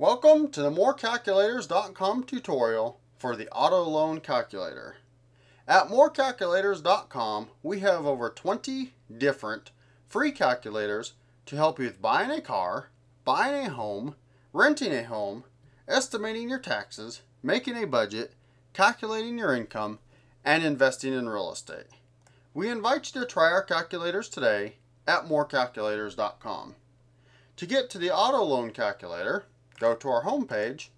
Welcome to the morecalculators.com tutorial for the auto loan calculator. At morecalculators.com we have over 20 different free calculators to help you with buying a car, buying a home, renting a home, estimating your taxes, making a budget, calculating your income, and investing in real estate. We invite you to try our calculators today at morecalculators.com. To get to the auto loan calculator, go to our home page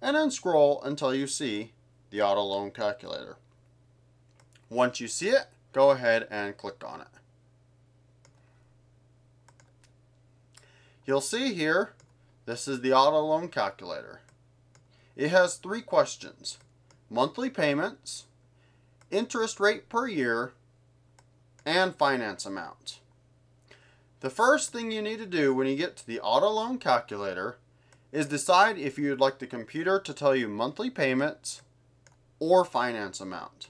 and then scroll until you see the auto loan calculator. Once you see it, go ahead and click on it. You'll see here, this is the auto loan calculator. It has three questions. Monthly payments, interest rate per year, and finance amount. The first thing you need to do when you get to the auto loan calculator is decide if you would like the computer to tell you monthly payments or finance amount.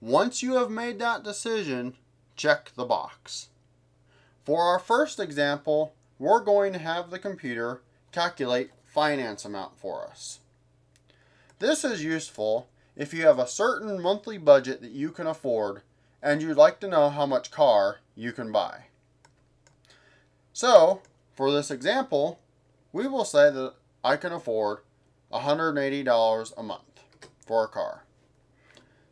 Once you have made that decision, check the box. For our first example, we're going to have the computer calculate finance amount for us. This is useful if you have a certain monthly budget that you can afford and you'd like to know how much car you can buy. So, for this example, we will say that I can afford $180 a month for a car.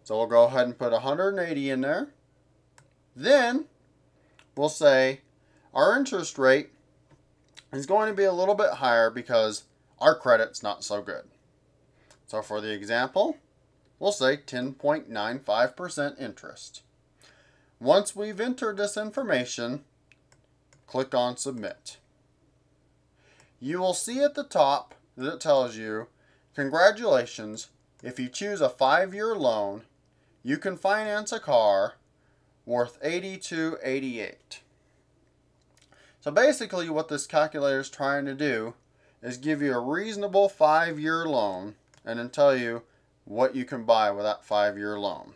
So we'll go ahead and put 180 in there. Then we'll say our interest rate is going to be a little bit higher because our credit's not so good. So for the example, we'll say 10.95% interest. Once we've entered this information, click on Submit. You will see at the top that it tells you, congratulations, if you choose a five-year loan, you can finance a car worth 8288. So basically what this calculator is trying to do is give you a reasonable five-year loan and then tell you what you can buy with that five-year loan.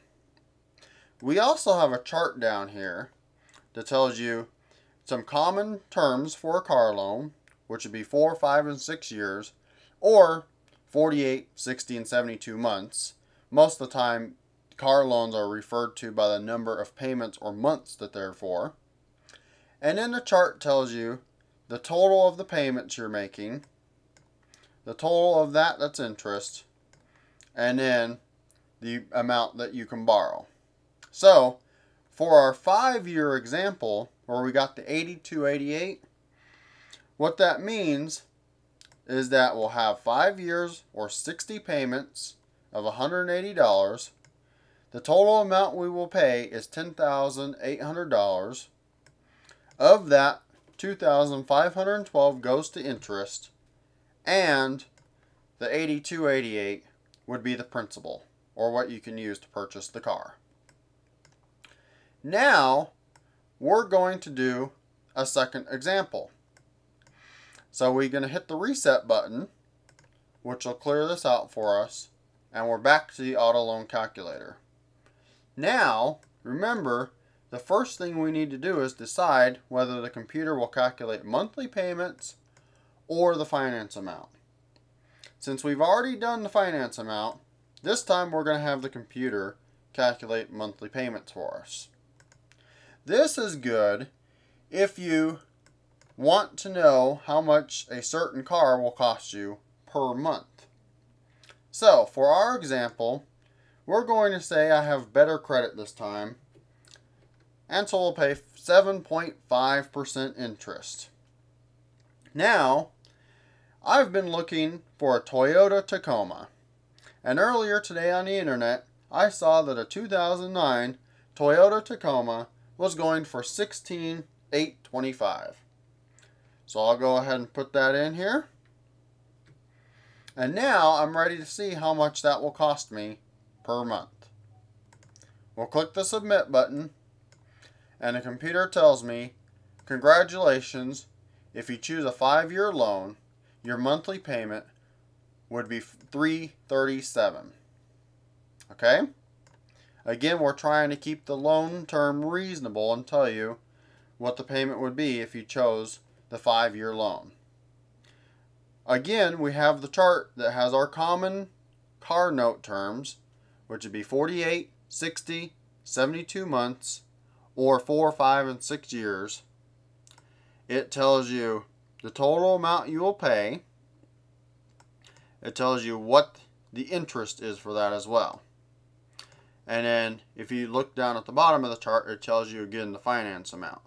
We also have a chart down here that tells you some common terms for a car loan, which would be 4, 5, and 6 years, or 48, 60, and 72 months. Most of the time, car loans are referred to by the number of payments or months that they're for. And then the chart tells you the total of the payments you're making, the total of that that's interest, and then the amount that you can borrow. So, for our five-year example, where we got the 8288, what that means is that we'll have five years or 60 payments of $180. The total amount we will pay is $10,800. Of that, 2,512 goes to interest, and the 8288 would be the principal, or what you can use to purchase the car. Now, we're going to do a second example. So we're going to hit the reset button, which will clear this out for us, and we're back to the auto loan calculator. Now, remember, the first thing we need to do is decide whether the computer will calculate monthly payments or the finance amount. Since we've already done the finance amount, this time we're going to have the computer calculate monthly payments for us. This is good if you want to know how much a certain car will cost you per month. So, for our example, we're going to say I have better credit this time, and so we'll pay 7.5% interest. Now, I've been looking for a Toyota Tacoma, and earlier today on the internet, I saw that a 2009 Toyota Tacoma was going for 16,825. So I'll go ahead and put that in here. And now I'm ready to see how much that will cost me per month. We'll click the submit button and the computer tells me, congratulations, if you choose a five-year loan, your monthly payment would be 337 Okay? Again, we're trying to keep the loan term reasonable and tell you what the payment would be if you chose the five-year loan. again, we have the chart that has our common car note terms, which would be 48, 60, 72 months, or 4, 5, and 6 years. It tells you the total amount you will pay. It tells you what the interest is for that as well. And then if you look down at the bottom of the chart, it tells you again the finance amount.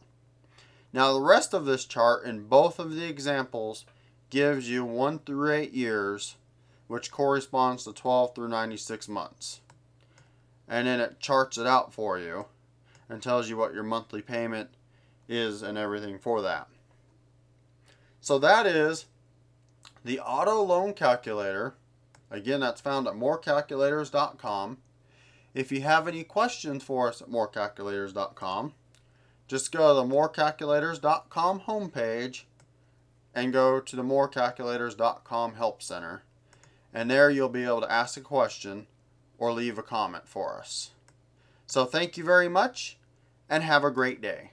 Now the rest of this chart in both of the examples gives you 1 through 8 years, which corresponds to 12 through 96 months. And then it charts it out for you and tells you what your monthly payment is and everything for that. So that is the auto loan calculator. Again, that's found at morecalculators.com. If you have any questions for us at morecalculators.com, just go to the morecalculators.com homepage and go to the morecalculators.com help center. And there you'll be able to ask a question or leave a comment for us. So thank you very much and have a great day.